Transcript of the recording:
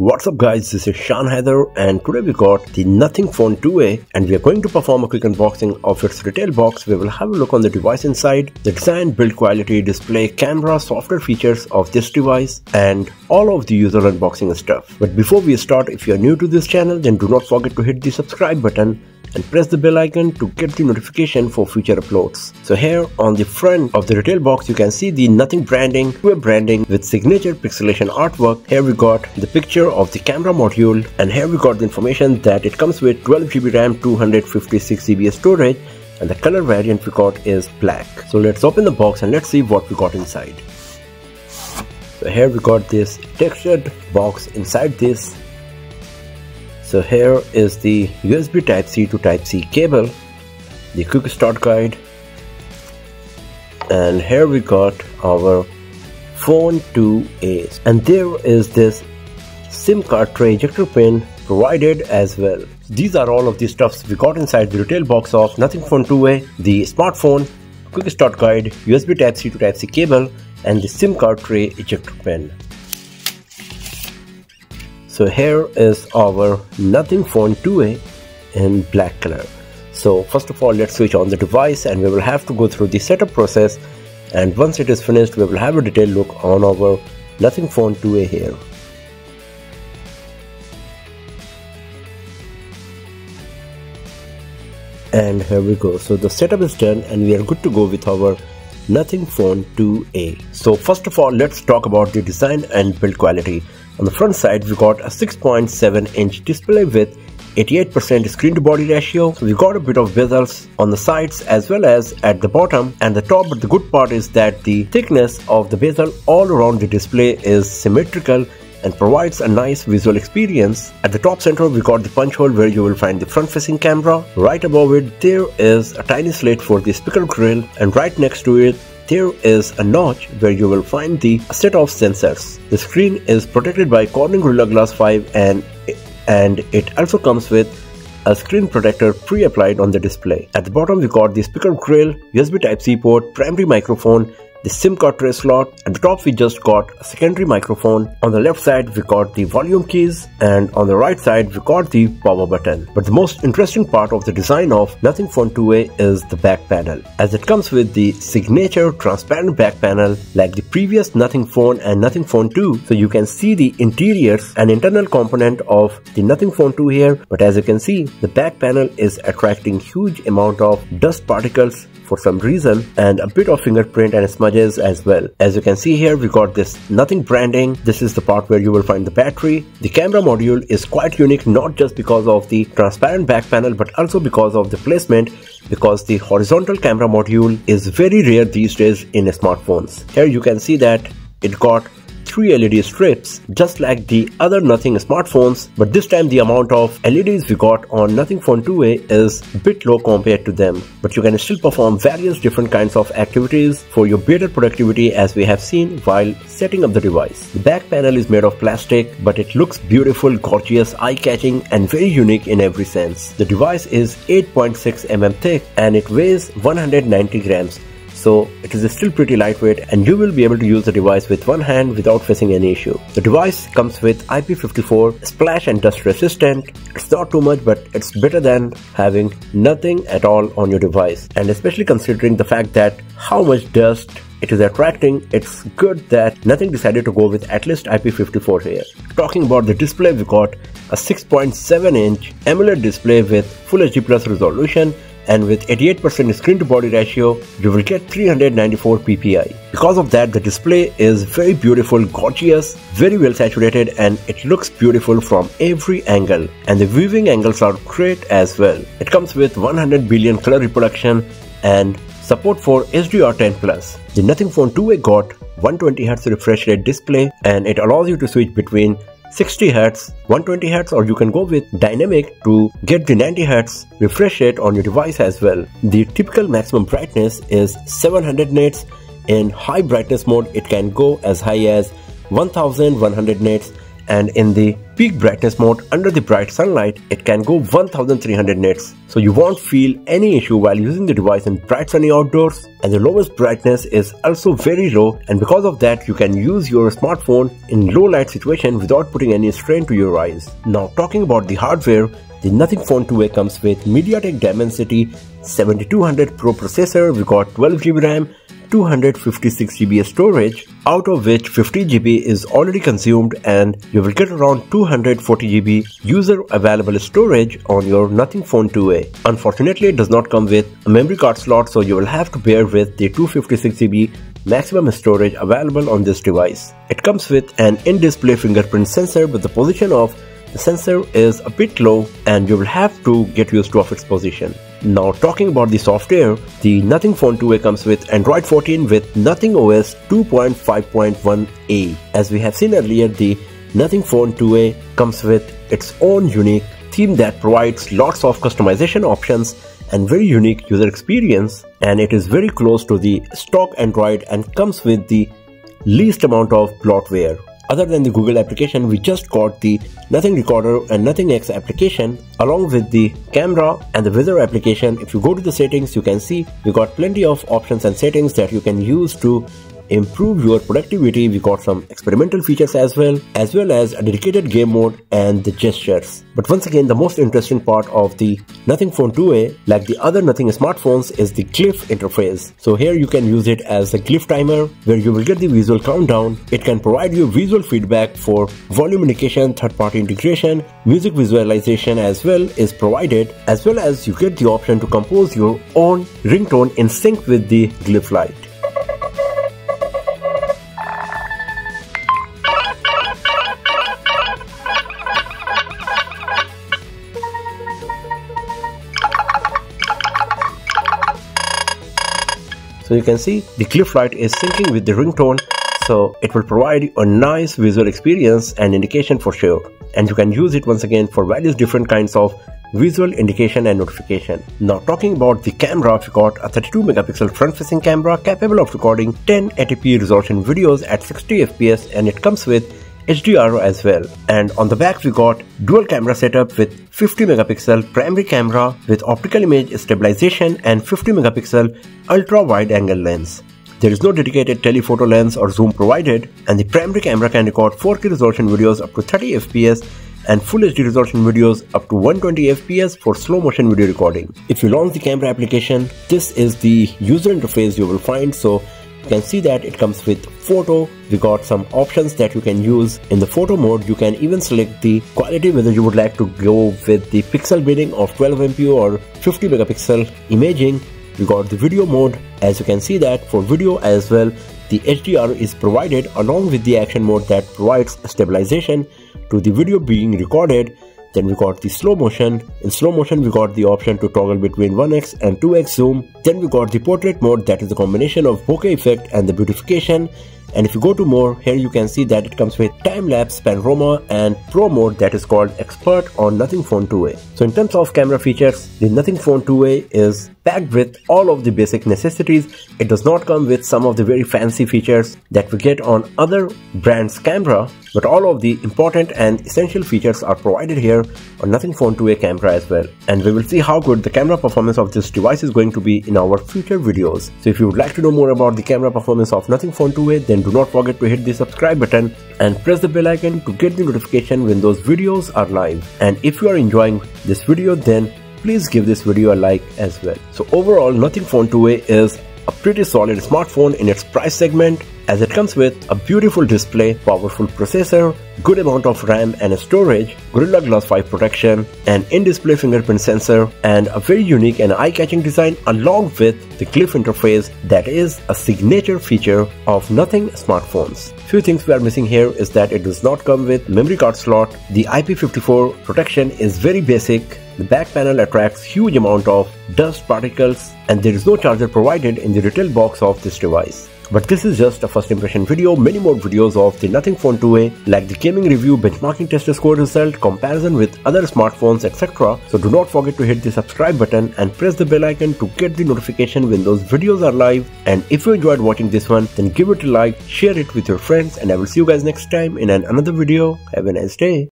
What's up guys, this is Shaan Haider and today we got the Nothing Phone 2A and we are going to perform a quick unboxing of its retail box. We will have a look on the device inside, the design, build quality, display, camera, software features of this device and all of the user unboxing stuff. But before we start, if you are new to this channel then do not forget to hit the subscribe button and press the bell icon to get the notification for future uploads. So here on the front of the retail box you can see the Nothing branding, web branding with signature pixelation artwork. Here we got the picture of the camera module and here we got the information that it comes with 12GB RAM, 256GB storage and the color variant we got is black. So let's open the box and let's see what we got inside. So here we got this textured box inside this so here is the USB Type-C to Type-C cable, the quick start guide, and here we got our phone 2A. And there is this SIM card tray ejector pin provided as well. These are all of the stuffs we got inside the retail box of Nothing Phone 2A, the smartphone, quick start guide, USB Type-C to Type-C cable, and the SIM card tray ejector pin. So here is our Nothing Phone 2A in black color. So first of all, let's switch on the device and we will have to go through the setup process. And once it is finished, we will have a detailed look on our Nothing Phone 2A here. And here we go. So the setup is done and we are good to go with our Nothing Phone 2A. So first of all, let's talk about the design and build quality. On the front side, we got a 6.7 inch display with 88% screen to body ratio. So we got a bit of bezels on the sides as well as at the bottom and the top. But the good part is that the thickness of the bezel all around the display is symmetrical and provides a nice visual experience. At the top center we got the punch hole where you will find the front facing camera. Right above it there is a tiny slit for the speaker grill and right next to it there is a notch where you will find the set of sensors. The screen is protected by Corning Gorilla Glass 5 and, and it also comes with a screen protector pre-applied on the display. At the bottom we got the speaker grill, USB Type-C port, primary microphone, the SIM card tray slot. At the top we just got a secondary microphone. On the left side we got the volume keys and on the right side we got the power button. But the most interesting part of the design of Nothing Phone 2A is the back panel as it comes with the signature transparent back panel like the previous Nothing Phone and Nothing Phone 2 so you can see the interiors and internal component of the Nothing Phone 2 here but as you can see the back panel is attracting huge amount of dust particles for some reason and a bit of fingerprint and smudges as well. As you can see here we got this nothing branding. This is the part where you will find the battery. The camera module is quite unique not just because of the transparent back panel but also because of the placement because the horizontal camera module is very rare these days in smartphones. Here you can see that it got three LED strips just like the other Nothing smartphones but this time the amount of LEDs we got on Nothing Phone 2A is a bit low compared to them but you can still perform various different kinds of activities for your better productivity as we have seen while setting up the device. The back panel is made of plastic but it looks beautiful, gorgeous, eye-catching and very unique in every sense. The device is 8.6 mm thick and it weighs 190 grams so it is still pretty lightweight and you will be able to use the device with one hand without facing any issue. The device comes with IP54 splash and dust resistant. It's not too much but it's better than having nothing at all on your device and especially considering the fact that how much dust it is attracting, it's good that nothing decided to go with at least IP54 here. Talking about the display, we got a 6.7 inch AMOLED display with Full HD Plus resolution and with 88% screen to body ratio you will get 394 ppi. Because of that the display is very beautiful, gorgeous, very well saturated and it looks beautiful from every angle and the viewing angles are great as well. It comes with 100 billion color reproduction and support for HDR10+. The Nothing Phone 2A got 120Hz refresh rate display and it allows you to switch between 60 Hz, 120 Hz or you can go with dynamic to get the 90 Hz refresh rate on your device as well. The typical maximum brightness is 700 nits. In high brightness mode it can go as high as 1100 nits and in the peak brightness mode under the bright sunlight, it can go 1300 nits. So you won't feel any issue while using the device in bright sunny outdoors and the lowest brightness is also very low and because of that you can use your smartphone in low light situation without putting any strain to your eyes. Now talking about the hardware, the Nothing Phone 2a comes with MediaTek Dimensity 7200 Pro processor, we got 12GB RAM, 256GB storage, out of which 50GB is already consumed and you will get around 240GB user available storage on your Nothing Phone 2a. Unfortunately, it does not come with a memory card slot so you will have to bear with the 256GB maximum storage available on this device. It comes with an in-display fingerprint sensor but the position of the sensor is a bit low and you will have to get used to of its position. Now talking about the software, the Nothing Phone 2a comes with Android 14 with Nothing OS 2.5.1a. As we have seen earlier, the Nothing Phone 2a comes with its own unique theme that provides lots of customization options and very unique user experience and it is very close to the stock Android and comes with the least amount of bloatware. Other than the Google application, we just got the Nothing Recorder and Nothing X application along with the camera and the weather application. If you go to the settings, you can see we got plenty of options and settings that you can use to improve your productivity. We got some experimental features as well, as well as a dedicated game mode and the gestures. But once again, the most interesting part of the Nothing Phone 2a, like the other Nothing smartphones, is the glyph interface. So here you can use it as a glyph timer where you will get the visual countdown. It can provide you visual feedback for volume indication, third-party integration, music visualization as well is provided, as well as you get the option to compose your own ringtone in sync with the glyph light. So you can see the glyph light is syncing with the ringtone so it will provide you a nice visual experience and indication for sure. And you can use it once again for various different kinds of visual indication and notification. Now talking about the camera, we got a 32 megapixel front facing camera capable of recording 1080p resolution videos at 60 fps and it comes with HDR as well. And on the back we got dual camera setup with 50 megapixel primary camera with optical image stabilization and 50 megapixel ultra wide angle lens. There is no dedicated telephoto lens or zoom provided and the primary camera can record 4K resolution videos up to 30 fps and Full HD resolution videos up to 120 fps for slow motion video recording. If you launch the camera application, this is the user interface you will find so you can see that it comes with photo. We got some options that you can use. In the photo mode you can even select the quality whether you would like to go with the pixel binning of 12 mp or 50 megapixel imaging. We got the video mode. As you can see that for video as well the HDR is provided along with the action mode that provides stabilization to the video being recorded then we got the slow motion. In slow motion, we got the option to toggle between 1x and 2x zoom. Then we got the portrait mode that is the combination of bokeh effect and the beautification. And if you go to more, here you can see that it comes with time-lapse, panorama and pro mode that is called expert on Nothing Phone 2a. So in terms of camera features, the Nothing Phone 2a is packed with all of the basic necessities. It does not come with some of the very fancy features that we get on other brands camera, but all of the important and essential features are provided here on Nothing Phone 2a camera as well. And we will see how good the camera performance of this device is going to be in our future videos. So if you would like to know more about the camera performance of Nothing Phone 2a, then do not forget to hit the subscribe button and press the bell icon to get the notification when those videos are live. And if you are enjoying this video, then please give this video a like as well. So overall, Nothing Phone 2a is a pretty solid smartphone in its price segment as it comes with a beautiful display, powerful processor, good amount of RAM and storage, Gorilla Glass 5 protection, an in-display fingerprint sensor, and a very unique and eye-catching design along with the glyph interface that is a signature feature of Nothing smartphones. Few things we are missing here is that it does not come with memory card slot, the IP54 protection is very basic, the back panel attracts huge amount of dust particles and there is no charger provided in the retail box of this device. But this is just a first impression video, many more videos of the Nothing Phone 2a like the gaming review, benchmarking tester score result, comparison with other smartphones etc. So do not forget to hit the subscribe button and press the bell icon to get the notification when those videos are live. And if you enjoyed watching this one then give it a like, share it with your friends and I will see you guys next time in an another video. Have a nice day.